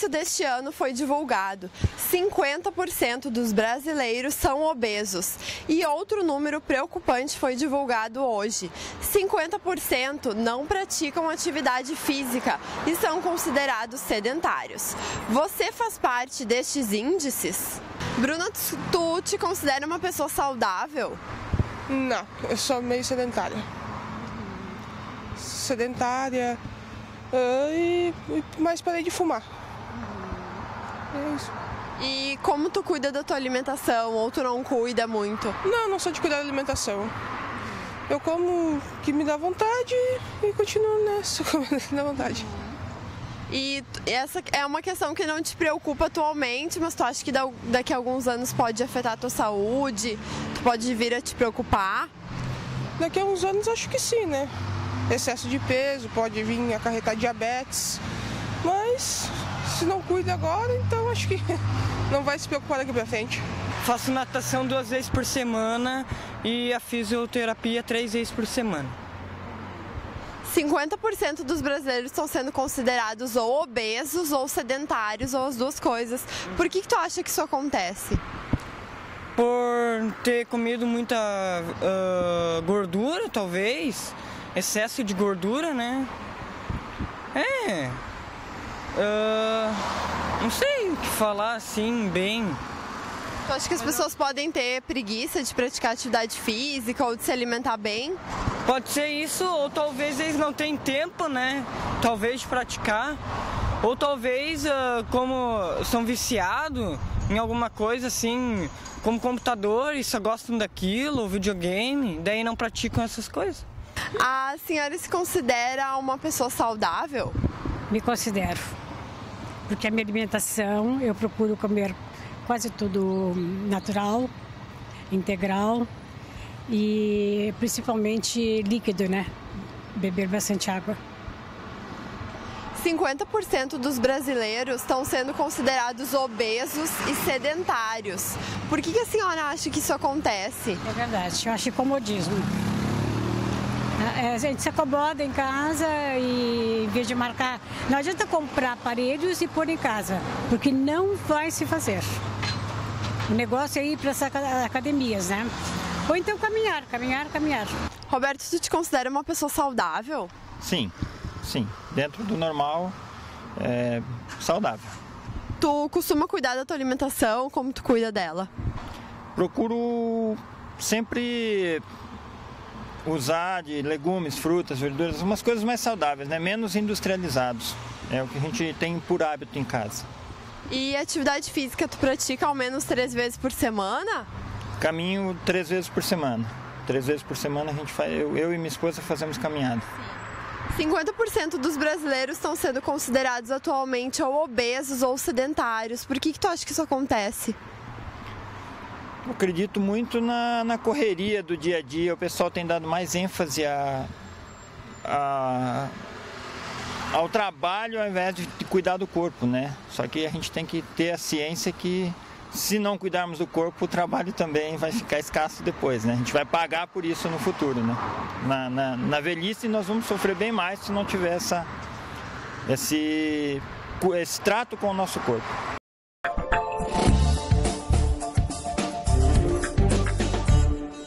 início deste ano foi divulgado: 50% dos brasileiros são obesos. E outro número preocupante foi divulgado hoje: 50% não praticam atividade física e são considerados sedentários. Você faz parte destes índices? Bruna, tu te considera uma pessoa saudável? Não, eu sou meio sedentária. Sedentária. Uh, e, mas parei de fumar. É isso. E como tu cuida da tua alimentação ou tu não cuida muito? Não, não sou de cuidar da alimentação. Eu como o que me dá vontade e continuo nessa, comendo o que me dá vontade. E essa é uma questão que não te preocupa atualmente, mas tu acha que daqui a alguns anos pode afetar a tua saúde? Tu pode vir a te preocupar? Daqui a uns anos acho que sim, né? Excesso de peso pode vir acarretar diabetes, mas se não cuida agora, então acho que não vai se preocupar daqui pra frente. Faço natação duas vezes por semana e a fisioterapia três vezes por semana. 50% dos brasileiros estão sendo considerados ou obesos ou sedentários ou as duas coisas. Por que, que tu acha que isso acontece? Por ter comido muita uh, gordura, talvez. Excesso de gordura, né? É. Uh, não sei o que falar assim, bem. Tu acha que as pessoas podem ter preguiça de praticar atividade física ou de se alimentar bem? Pode ser isso, ou talvez eles não tenham tempo, né? Talvez de praticar. Ou talvez, uh, como são viciados em alguma coisa assim, como computador e só gostam daquilo, videogame, daí não praticam essas coisas. A senhora se considera uma pessoa saudável? Me considero. Porque a minha alimentação, eu procuro comer quase tudo natural, integral e principalmente líquido, né? Beber bastante água. 50% dos brasileiros estão sendo considerados obesos e sedentários. Por que, que a senhora acha que isso acontece? É verdade, eu acho comodismo. É, a gente se acomoda em casa e em vez de marcar. Não adianta comprar aparelhos e pôr em casa, porque não vai se fazer. O negócio é ir para as academias, né? Ou então caminhar, caminhar, caminhar. Roberto, tu te considera uma pessoa saudável? Sim, sim. Dentro do normal, é saudável. Tu costuma cuidar da tua alimentação? Como tu cuida dela? Procuro sempre usar de legumes, frutas, verduras, umas coisas mais saudáveis, né? menos industrializados. É o que a gente tem por hábito em casa. E atividade física tu pratica ao menos três vezes por semana? Caminho três vezes por semana. Três vezes por semana a gente faz, eu, eu e minha esposa fazemos caminhada. 50% dos brasileiros estão sendo considerados atualmente ou obesos ou sedentários. Por que, que tu acha que isso acontece? Eu acredito muito na, na correria do dia a dia. O pessoal tem dado mais ênfase a, a, ao trabalho ao invés de cuidar do corpo, né? Só que a gente tem que ter a ciência que se não cuidarmos do corpo, o trabalho também vai ficar escasso depois, né? A gente vai pagar por isso no futuro, né? Na, na, na velhice nós vamos sofrer bem mais se não tiver essa, esse, esse trato com o nosso corpo.